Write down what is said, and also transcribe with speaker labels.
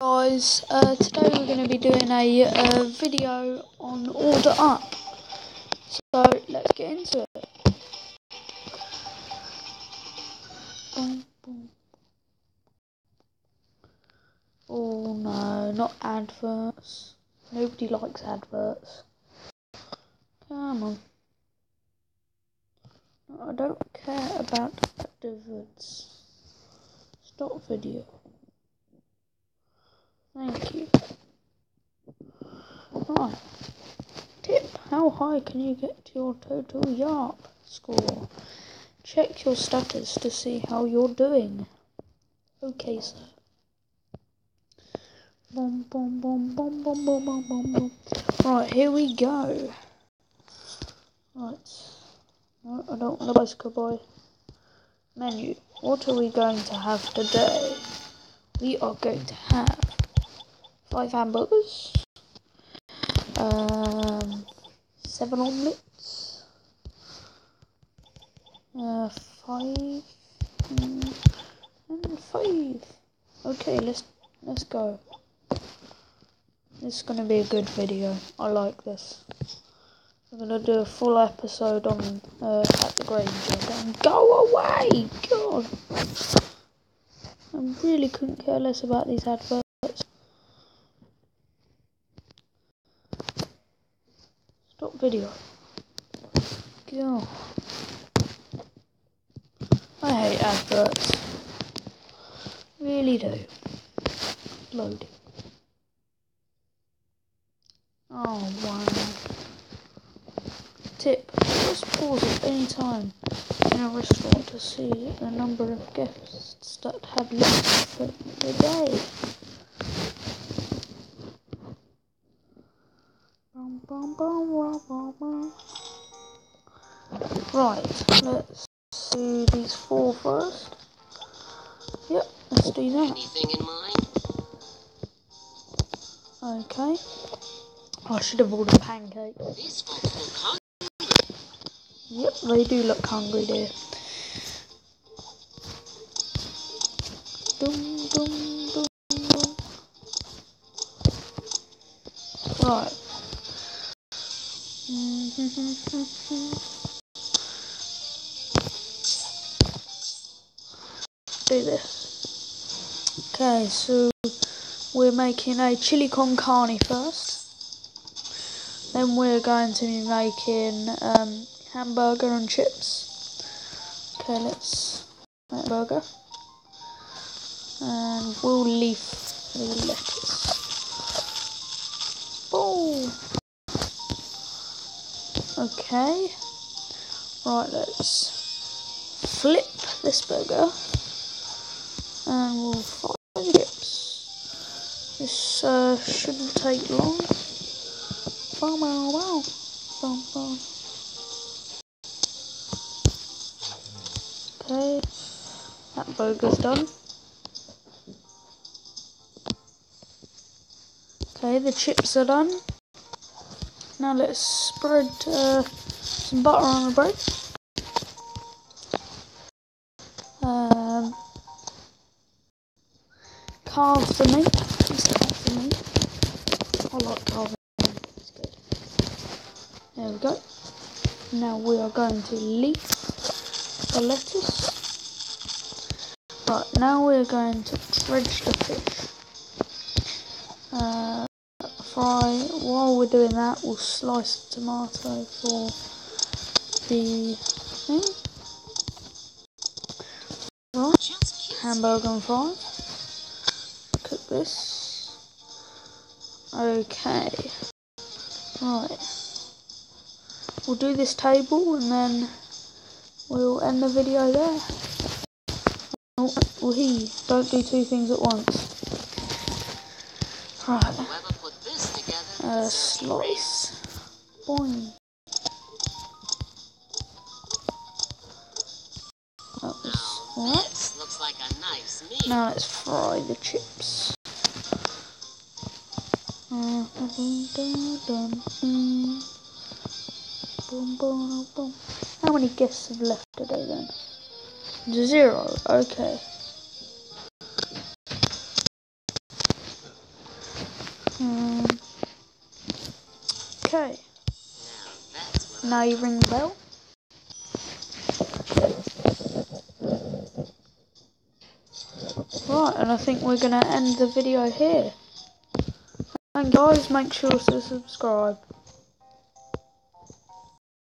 Speaker 1: guys, uh, today we're going to be doing a uh, video on Order Up. So let's get into it. Boom, boom. Oh no, not adverts. Nobody likes adverts. Come on. I don't care about adverts. Stop video. Thank you. Right. Tip. How high can you get to your total YARP score? Check your status to see how you're doing. Okay, sir. Boom, boom, boom, boom, boom, boom, boom, boom, boom. Right, here we go. Right. No, I don't want the bicycle boy. Menu. What are we going to have today? We are going to have five hamburgers, um, seven omelets, uh, five, mm, and five. Okay, let's let's go. This is gonna be a good video. I like this. I'm gonna do a full episode on uh, at the Granger. Go away, God. I really couldn't care less about these adverts. Stop video. Go. I hate adverts. Really do. Loading. Oh wow. Tip. Just pause at any time in a restaurant to see the number of guests that have left for the day. Right, let's do these four first. Yep, let's do that.
Speaker 2: Anything in mind?
Speaker 1: Okay. I should have ordered pancakes.
Speaker 2: These folks look hungry.
Speaker 1: Yep, they do look hungry, dear. Dum, dum, dum, dum. Right. Do this. Okay, so we're making a chili con carne first. Then we're going to be making um, hamburger and chips. Okay, let's make burger. And we'll leave the lettuce. Okay. Right, let's flip this burger. And we'll fry the chips. This uh, shouldn't take long. Okay, that burger's done. Okay, the chips are done. Now let's spread uh, some butter on the bread. Um, carve meat. Let's carve the meat. I like carving. It's good. There we go. Now we are going to leaf the lettuce. Right, now we're going to dredge the fish. Uh, fry, while we're doing that, we'll slice the tomato for the thing. Right, hamburger and fries. Cook this. Okay. Right. We'll do this table and then we'll end the video there. Oh, well, he don't do two things at once. Right,
Speaker 2: Whoever put this together
Speaker 1: uh,
Speaker 2: deserves a raise.
Speaker 1: slice. Boing. What?
Speaker 2: This looks like a nice meal.
Speaker 1: Now let's fry the chips. How many guests have left today then? Zero. Okay.
Speaker 2: Um, okay.
Speaker 1: Now you ring the bell. Right, and I think we're going to end the video here. And guys, make sure to subscribe.